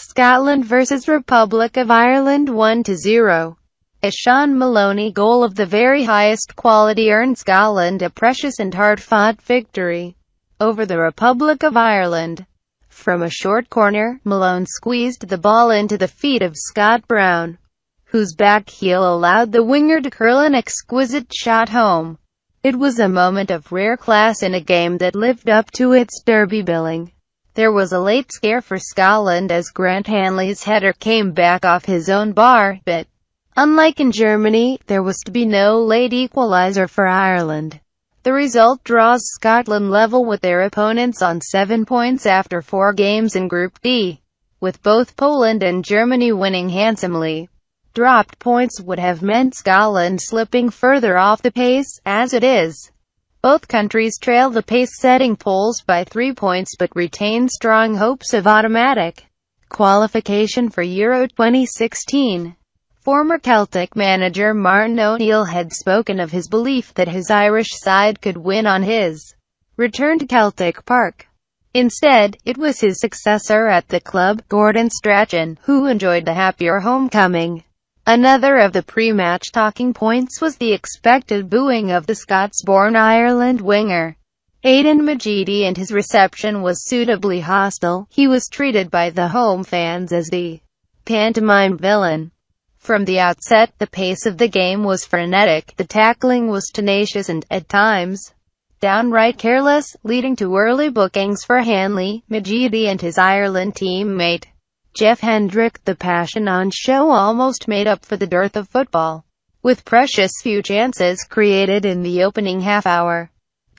Scotland vs Republic of Ireland 1-0. A Shaun Maloney goal of the very highest quality earned Scotland a precious and hard-fought victory over the Republic of Ireland. From a short corner, Maloney squeezed the ball into the feet of Scott Brown, whose back heel allowed the winger to curl an exquisite shot home. It was a moment of rare class in a game that lived up to its derby billing. There was a late scare for Scotland as Grant Hanley's header came back off his own bar, but unlike in Germany, there was to be no late equalizer for Ireland. The result draws Scotland level with their opponents on seven points after four games in Group D, with both Poland and Germany winning handsomely. Dropped points would have meant Scotland slipping further off the pace, as it is. Both countries trail the pace-setting Poles by three points but retain strong hopes of automatic qualification for Euro 2016. Former Celtic manager Martin O'Neill had spoken of his belief that his Irish side could win on his return to Celtic Park. Instead, it was his successor at the club, Gordon Strachan, who enjoyed the happier homecoming. Another of the pre-match talking points was the expected booing of the Scots-born Ireland winger. Aiden McGeady and his reception was suitably hostile. He was treated by the home fans as the pantomime villain. From the outset, the pace of the game was frenetic, the tackling was tenacious and, at times, downright careless, leading to early bookings for Hanley, Majidi and his Ireland teammate. Jeff Hendrick, the passion on show almost made up for the dearth of football, with precious few chances created in the opening half hour.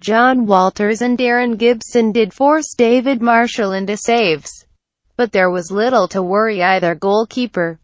Jon Walters and Darren Gibson did force David Marshall into saves, but there was little to worry either goalkeeper.